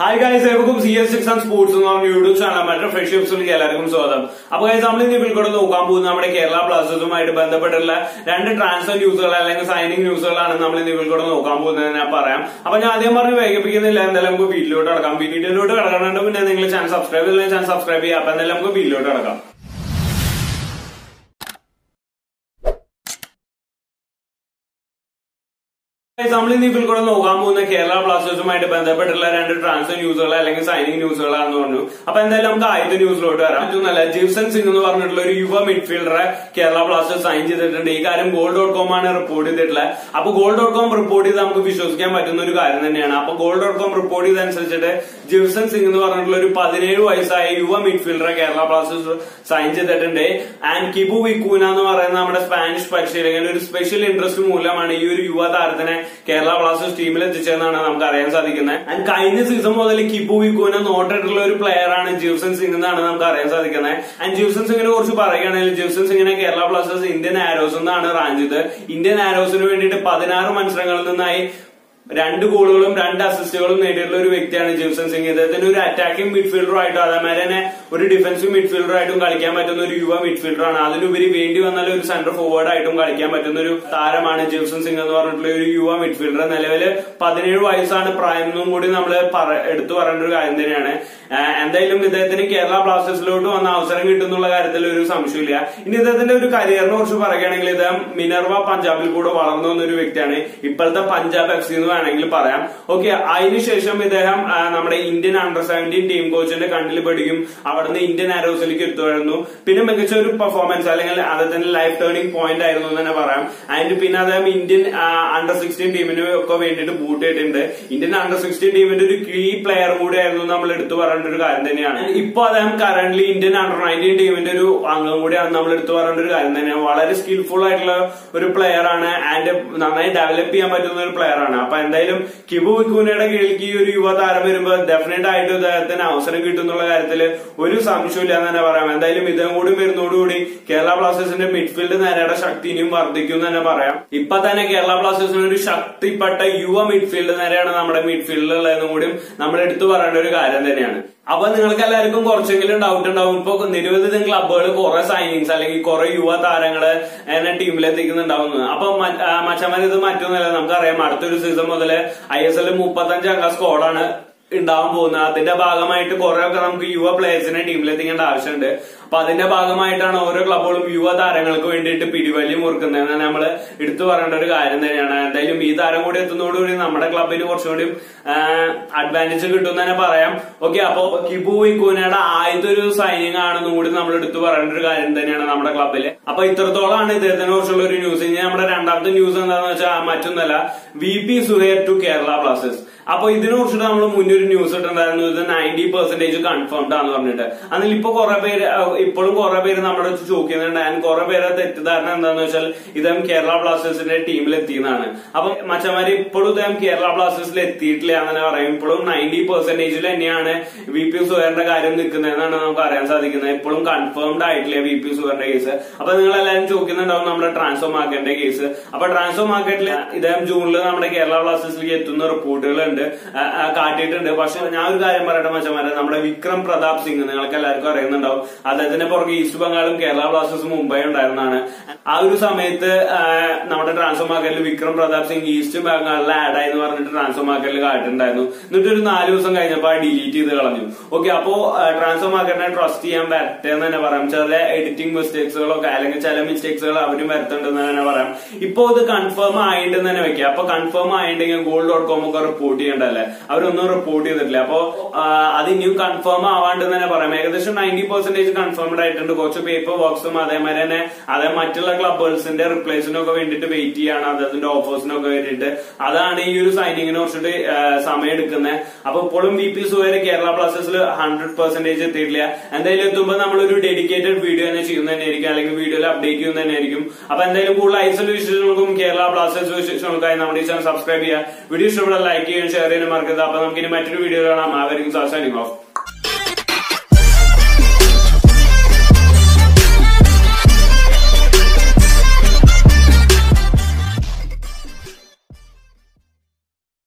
Hi guys ഏവർക്കും C S six and sports എന്ന് പറഞ്ഞ യൂട്യൂബ് ചാനൽ മറ്റൊരു ഫ്രഷ് ഷിപ്സിലേക്ക് എല്ലാവർക്കും സ്വാഗതം. അപ്പൊ ഗൈസ് നമ്മൾ ഇന്ന് ഇവിടെ നോക്കാൻ പോകുന്ന നമ്മുടെ കേരള ബ്ലാസ്റ്റേഴ്സുമായിട്ട് ബന്ധപ്പെട്ടുള്ള രണ്ട് ട്രാൻസ്ഫർ ന്യൂസുകൾ അല്ലെങ്കിൽ സൈനിങ് ന്യൂസുകളാണ് നമ്മൾ ഇന്ന് ഇവിടെ നോക്കാൻ പോകുന്നത് ഞാൻ പറയാം. അപ്പൊ ഞാൻ ആദ്യം പറഞ്ഞ് വൈകിപ്പിക്കുന്നില്ല എന്തായാലും നമുക്ക് വീട്ടിലോട്ട് അടക്കാം വീഡിയോയിലോട്ട് കിടക്കണുണ്ട് പിന്നെ നിങ്ങൾ ചാനൽ സബ്സ്ക്രൈബ് ചെയ്തില്ലെങ്കിൽ ചാനൽ സബ്സ്ക്രൈബ് ചെയ്യാം അപ്പൊ എന്തായാലും നമുക്ക് വീട്ടിലോട്ട് കിടക്കാം. നമ്മൾ ഇന്ന് ഇതിൽ കൂടെ നോക്കാൻ പോകുന്ന കേരള ബ്ലാസ്റ്റേഴ്സുമായിട്ട് ബന്ധപ്പെട്ടുള്ള രണ്ട് ട്രാൻസ്ഫർ ന്യൂസുകൾ അല്ലെങ്കിൽ സൈനിങ് ന്യൂസുകളാണെന്ന് പറഞ്ഞു. അപ്പൊ എന്തായാലും നമുക്ക് ആദ്യത്തെ ന്യൂസിലോട്ട് വരാം. പറ്റുന്നല്ല ജീവ്സൺ സിംഗ് എന്ന് പറഞ്ഞിട്ടുള്ള ഒരു യുവ മിഡ്ഫീൽഡറെ കേരള ബ്ലാസ്റ്റേഴ്സ് സൈൻ ചെയ്തിട്ടുണ്ട്. ഈ കാര്യം ഗോൾ ഡോട്ട് കോം ആണ് റിപ്പോർട്ട് ചെയ്തിട്ടുള്ളത്. അപ്പൊ ഗോൾ ഡോട്ട് കോം റിപ്പോർട്ട് ചെയ്ത് നമുക്ക് വിശ്വസിക്കാൻ പറ്റുന്ന ഒരു കാര്യം തന്നെയാണ്. അപ്പൊ ഗോൾ ഡോട്ട് കോം റിപ്പോർട്ട് ചെയ്തനുസരിച്ചിട്ട് ജീവ്സൺ സിംഗ് എന്ന് പറഞ്ഞിട്ടുള്ള ഒരു പതിനേഴ് വയസ്സായ യുവ മിഡ്ഫീൽഡറെ കേരള ബ്ലാസ്റ്റേഴ്സ് സൈൻ ചെയ്തിട്ടുണ്ട്. ആൻഡ് കിബു വിക്കൂന എന്ന് പറയുന്ന നമ്മുടെ സ്പാനിഷ് പരിശീലകൻ ഒരു സ്പെഷ്യൽ ഇൻട്രസ്റ്റ് മൂലമാണ് ഈ ഒരു യുവ താരത്തിനെ കേരള ബ്ലാസ്റ്റേഴ്സ് ടീമിൽ എത്തിച്ചതെന്നാണ് നമുക്ക് അറിയാൻ സാധിക്കുന്നത്. ആൻഡ് കഴിഞ്ഞ സീസൺ മുതൽ കിബു വിക്കുവിനെ നോട്ടിട്ടുള്ള ഒരു പ്ലെയർ ആണ് ജിവ്സൺ സിംഗ് എന്നാണ് നമുക്ക് അറിയാൻ സാധിക്കുന്നത്. ആൻഡ് ജിവ്സൺ സിംഗിനെ കുറിച്ച് പറയുകയാണെങ്കിൽ ജിവ്സൺ സിംഗിനെ കേരള ബ്ലാസ്റ്റേഴ്സ് ഇന്ത്യൻ ആരോസ് എന്നാണ് റാഞ്ചിത് ഇന്ത്യൻ ആരോസിന് വേണ്ടിയിട്ട് പതിനാറ് മത്സരങ്ങളിൽ നിന്നായി രണ്ട് ഗോളുകളും രണ്ട് അസിസ്റ്റുകളും നേടിയിട്ടുള്ള ഒരു വ്യക്തിയാണ് ജിംസൺ സിംഗ്. ഇദ്ദേഹത്തിന് ഒരു അറ്റാക്കിംഗ് മിഡ്ഫീൽഡറും ആയിട്ടും അതേമാതിരി തന്നെ ഒരു ഡിഫൻസീവ് മിഡ്ഫീൽഡർ ആയിട്ടും കളിക്കാൻ പറ്റുന്ന ഒരു യുവ മിഡ്ഫീൽഡറാണ് അതിലുപരി വേണ്ടി വന്നാൽ ഒരു സെന്റർ ഫോർവേഡ് ആയിട്ടും കളിക്കാൻ പറ്റുന്ന ഒരു താരമാണ് ജിംസൺ സിംഗ് എന്ന് പറഞ്ഞിട്ടുള്ള ഒരു യുവ മിഡ്ഫീൽഡർ നിലവിൽ പതിനേഴ് വയസ്സാണ് പ്രായം എന്നും കൂടി നമ്മൾ എടുത്തു പറയേണ്ട ഒരു കാര്യം തന്നെയാണ്. എന്തായാലും ഇദ്ദേഹത്തിന് കേരള ബ്ലാസ്റ്റേഴ്സിലോട്ട് വന്ന അവസരം കിട്ടുന്നുള്ള കാര്യത്തിൽ ഒരു സംശയമില്ല ഇനി ഇദ്ദേഹത്തിന്റെ ഒരു കരിയറിനെ കുറിച്ച് പറയുകയാണെങ്കിൽ ഇദ്ദേഹം മിനർവ പഞ്ചാബിൽ കൂടെ വളർന്നു വന്ന ഒരു വ്യക്തിയാണ്. ഇപ്പോഴത്തെ പഞ്ചാബ് എഫ് സി എന്ന് വേണമെങ്കിൽ പറയാം. ഓക്കെ അതിനുശേഷം ഇദ്ദേഹം നമ്മുടെ ഇന്ത്യൻ അണ്ടർ സെവന്റീൻ ടീം കോച്ചിന്റെ കണ്ണിൽ പെടുകയും അവിടുന്ന് ഇന്ത്യൻ ആരോസിലേക്ക് എത്തുമായിരുന്നു. പിന്നെ മികച്ച ഒരു പെർഫോമൻസ് അല്ലെങ്കിൽ അദ്ദേഹത്തിന്റെ ലൈഫ് ടേണിംഗ് പോയിന്റ് ആയിരുന്നു എന്ന് തന്നെ പറയാം. അതിന് പിന്നെ അദ്ദേഹം ഇന്ത്യൻ അണ്ടർ സിക്സ്റ്റീൻ ടീമിന് ഒക്കെ വേണ്ടിയിട്ട് ബൂട്ട് ചെയ്തിട്ടുണ്ട്. ഇന്ത്യൻ അണ്ടർ സിക്സ്റ്റീൻ ടീമിന്റെ ഒരു കീ പ്ലെയർ കൂടെ ആയിരുന്നു നമ്മൾ എടുത്തു പറയേണ്ട ഒരു കാര്യം തന്നെയാണ്. ഇപ്പൊ അദ്ദേഹം കറന്റ് ഇന്ത്യൻ അണ്ടർ നയന്റീൻ ടീമിന്റെ ഒരു അംഗം കൂടിയാണ് നമ്മൾ എടുത്തു പറയേണ്ട ഒരു കാര്യം തന്നെയാണ്. വളരെ സ്കിൽഫുൾ ആയിട്ടുള്ള ഒരു പ്ലെയർ ആണ് ആൻഡ് നന്നായി ഡെവലപ്പ് ചെയ്യാൻ പറ്റുന്ന ഒരു പ്ലെയർ ആണ്. അപ്പൊ എന്തായാലും കിബു വിക്കൂനയുടെ കീഴിലേക്ക് ഈ ഒരു യുവതാരം വരുമ്പോൾ ഡെഫിനറ്റ് ആയിട്ട് അദ്ദേഹത്തിന് അവസരം കിട്ടും എന്നുള്ള കാര്യത്തിൽ ഒരു സംശയമില്ല എന്ന് തന്നെ പറയാം. എന്തായാലും ഇതും കൂടി വരുന്നതോടുകൂടി കേരള ബ്ലാസ്റ്റേഴ്സിന്റെ മിഡ്ഫീൽഡ് നേരയുടെ ശക്തി ഇനിയും വർദ്ധിക്കും എന്ന് തന്നെ പറയാം. ഇപ്പൊ തന്നെ കേരള ബ്ലാസ്റ്റേഴ്സിന് ഒരു ശക്തിപ്പെട്ട യുവ മിഡ്ഫീൽഡ് നേരെയാണ് നമ്മുടെ മിഡ്ഫീൽഡിലുള്ളതെന്നും കൂടി നമ്മൾ എടുത്തു പറയേണ്ട ഒരു കാര്യം തന്നെയാണ്. അപ്പൊ നിങ്ങൾക്ക് എല്ലാവർക്കും കുറച്ചെങ്കിലും ഡൗട്ട് ഉണ്ടാവും. ഇപ്പൊ നിരവധി ക്ലബുകൾ കുറെ സൈനിങ്സ് അല്ലെങ്കിൽ കുറെ യുവ താരങ്ങൾ എത്തിക്കുന്നുണ്ടാവുന്നത് അപ്പൊ മച്ചന്മാർ ഇത് മറ്റൊന്നല്ല നമുക്കറിയാം. അടുത്തൊരു സീസൺ മുതൽ ഐ എസ് എൽ മുപ്പത്തഞ്ച് അംഗ സ്ക്വാഡാണ് ഉണ്ടാവാൻ പോകുന്നത്. അതിന്റെ ഭാഗമായിട്ട് കുറെ ഒക്കെ നമുക്ക് യുവ പ്ലേയേഴ്സിനെ ടീമിലെത്തിക്കേണ്ട ആവശ്യമുണ്ട്. അപ്പൊ അതിന്റെ ഭാഗമായിട്ടാണ് ഓരോ ക്ലബുകളും യുവ താരങ്ങൾക്ക് വേണ്ടിയിട്ട് പിടിവലി മുറുക്കുന്നത്. നമ്മൾ എടുത്തു പറയേണ്ട ഒരു കാര്യം തന്നെയാണ്. എന്തായാലും ഈ താരം കൂടി എത്തുന്നതോടുകൂടി നമ്മുടെ ക്ലബിന് കുറച്ചുകൂടി അഡ്വാന്റേജ് കിട്ടും തന്നെ പറയാം. ഓക്കെ അപ്പൊ കിബു ഇക്കൂനയുടെ ആദ്യത്തെ ഒരു സൈനിങ് ആണെന്നും കൂടി നമ്മൾ എടുത്തു പറയേണ്ട ഒരു കാര്യം തന്നെയാണ് നമ്മുടെ ക്ലബിൽ അപ്പൊ ഇത്രത്തോളമാണ് ഇദ്ദേഹത്തിനെ കുറിച്ചുള്ള ഒരു ന്യൂസ് ഇനി നമ്മുടെ രണ്ടാമത്തെ ന്യൂസ് എന്താണെന്ന് വെച്ചാൽ മറ്റൊന്നല്ല. V P Suhair to Kerala Blasters അപ്പൊ ഇതിനെ കുറിച്ചിട്ട് നമ്മൾ മുന്നേ ഒരു ന്യൂസ് ഇട്ടുണ്ടായിരുന്നു ഇത് നയന്റി പെർസെന്റേജ് കൺഫേംഡ് ആണെന്ന് പറഞ്ഞിട്ട്. അതിൽ ഇപ്പൊ കുറെ പേര് ഇപ്പോഴും കുറെ പേര് നമ്മുടെ വെച്ച് ചോദിക്കുന്നുണ്ട്. ആൻഡ് കുറെ പേരെ തെറ്റിദ്ധാരണ എന്താണെന്ന് വെച്ചാൽ ഇദ്ദേഹം കേരള ബ്ലാസ്റ്റേഴ്സിന്റെ ടീമിൽ എത്തിയെന്നാണ്. അപ്പൊ മച്ചന്മാര് ഇപ്പോഴും ഇദ്ദേഹം കേരള ബ്ലാസ്റ്റേഴ്സിൽ എത്തിയിട്ടില്ല എന്ന് പറയും. ഇപ്പോഴും നയന്റി പെർസെന്റേജിൽ തന്നെയാണ് വി പി സുഹറിന്റെ കാര്യം നിൽക്കുന്നതെന്നാണ് നമുക്ക് അറിയാൻ സാധിക്കുന്നത്. ഇപ്പോഴും കൺഫേംഡ് ആയിട്ടില്ല വി പി സുഹറിന്റെ കേസ് അപ്പൊ നിങ്ങൾ എല്ലാവരും ചോദിക്കുന്നുണ്ടാവും നമ്മുടെ ട്രാൻസ്ഫർ മാർക്കറ്റിന്റെ കേസ് അപ്പൊ ട്രാൻസ്ഫർ മാർക്കറ്റിൽ ഇദ്ദേഹം ജൂണിൽ നമ്മുടെ കേരള ബ്ലാസ്റ്റേഴ്സിലേക്ക് എത്തുന്ന റിപ്പോർട്ടുകൾ ഉണ്ട്. കാട്ടിയിട്ടുണ്ട്. പക്ഷെ ഞാൻ ഒരു കാര്യം പറയട്ടെ മച്ചന്മാരെ. നമ്മുടെ വിക്രം പ്രതാപ് സിംഗ് നിങ്ങൾക്ക് എല്ലാവർക്കും അറിയുന്നുണ്ടാവും. അദ്ദേഹത്തിന്റെ പുറകെ ഈസ്റ്റ് ബംഗാളും കേരള ബ്ലാസ്റ്റേഴ്സും മുംബൈ ഉണ്ടായിരുന്നതാണ്. ആ ഒരു സമയത്ത് നമ്മുടെ ട്രാൻസ്ഫർ മാർക്കറ്റിൽ വിക്രം പ്രതാപ് സിംഗ് ഈസ്റ്റ് ബംഗാളിലെ ആഡായി എന്ന് പറഞ്ഞിട്ട് ട്രാൻസ്ഫർ മാർക്കറ്റിൽ കാട്ടിണ്ടായിരുന്നു എന്നിട്ട് ഒരു നാല് ദിവസം കഴിഞ്ഞപ്പോൾ ആ ഡിലീറ്റ് ചെയ്ത് കളഞ്ഞു. ഓക്കെ അപ്പോ ട്രാൻസ്ഫർ മാർക്കറ്റിനെ ട്രസ്റ്റ് ചെയ്യാൻ പറ്റേ എന്ന് തന്നെ പറയാം. ചില എഡിറ്റിംഗ് മിസ്റ്റേക്സുകളൊക്കെ അല്ലെങ്കിൽ ചില മിസ്റ്റേക്സുകൾ അവരും വരുത്തുണ്ടെന്ന് തന്നെ പറയാം. ഇപ്പോ ഇത് കൺഫേം ആയിട്ടുണ്ടെന്ന് തന്നെ വെക്കാം അപ്പൊ കൺഫേം ആയിട്ടുണ്ടെങ്കിൽ ഗോൾഡ് ഡോട്ട് കോം ഒക്കെ റിപ്പോർട്ട് ചെയ്യേണ്ടല്ലേ അവരൊന്നും റിപ്പോർട്ട് ചെയ്തിട്ടില്ല. അപ്പോ അത് ഇനിയും കൺഫേം ആവാണ്ട് തന്നെ പറയാം. ഏകദേശം നയന്റി പെർസെന്റേജ് കൺഫേംഡ് ആയിട്ടുണ്ട്. കുറച്ച് പേപ്പർ വർക്ക്സും അതേമാതിരി തന്നെ അതേ മറ്റുള്ള ക്ലബ്ബേഴ്സിന്റെ റിപ്ലേസിനൊക്കെ വേണ്ടിയിട്ട് വെയിറ്റ് ചെയ്യാണ്. അദ്ദേഹത്തിന്റെ ഓഫേഴ്സിനൊക്കെ വേണ്ടിയിട്ട്. അതാണ് ഈ ഒരു സൈനിങ്ങിനെ കുറിച്ചിട്ട് സമയം എടുക്കുന്നത്. അപ്പൊ ഇപ്പോഴും വി പി സുവേര് കേരള ബ്ലാസ്റ്റേഴ്സിൽ ഹൺഡ്രഡ് പെർസെന്റേജ് എത്തിയിട്ടില്ല. എന്തായാലും എത്തുമ്പോൾ നമ്മളൊരു ഡെഡിക്കേറ്റഡ് വീഡിയോ തന്നെ ചെയ്യുന്ന തന്നെയായിരിക്കും. അല്ലെങ്കിൽ വീഡിയോയിൽ അപ്ഡേറ്റ് ചെയ്യുന്ന തന്നെയായിരിക്കും. അപ്പൊ എന്തായാലും കൂടുതൽ ഐസൊലേഷൻ കേരള ബ്ലാസ്റ്റേഴ്സ് വിശേഷങ്ങൾക്കായി നമ്മുടെ ഈ ചാനൽ സബ്സ്ക്രൈബ് ചെയ്യുക. വീഡിയോ ഇഷ്ടപ്പെടാൻ ലൈക്ക് ചെയ്യാൻ ഷെയർ ചെയ്യാൻ മറക്കരുത് അപ്പൊ നമുക്ക് ഇനി മറ്റൊരു വീഡിയോ കാണാം. സാധാരണ ഓഫ്